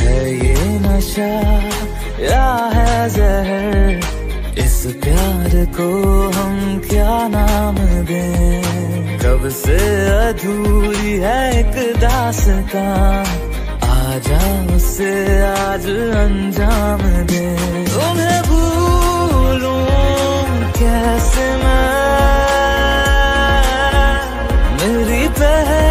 है ये नशा, या है जहर? इस प्यार को हम क्या नाम दें? कब से अधूरी है एक दास का आ जाओ उसे आज अंजाम दे। तुम्हें भूलूं कैसे मैं? मेरी पहल